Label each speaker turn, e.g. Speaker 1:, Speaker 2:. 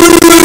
Speaker 1: you.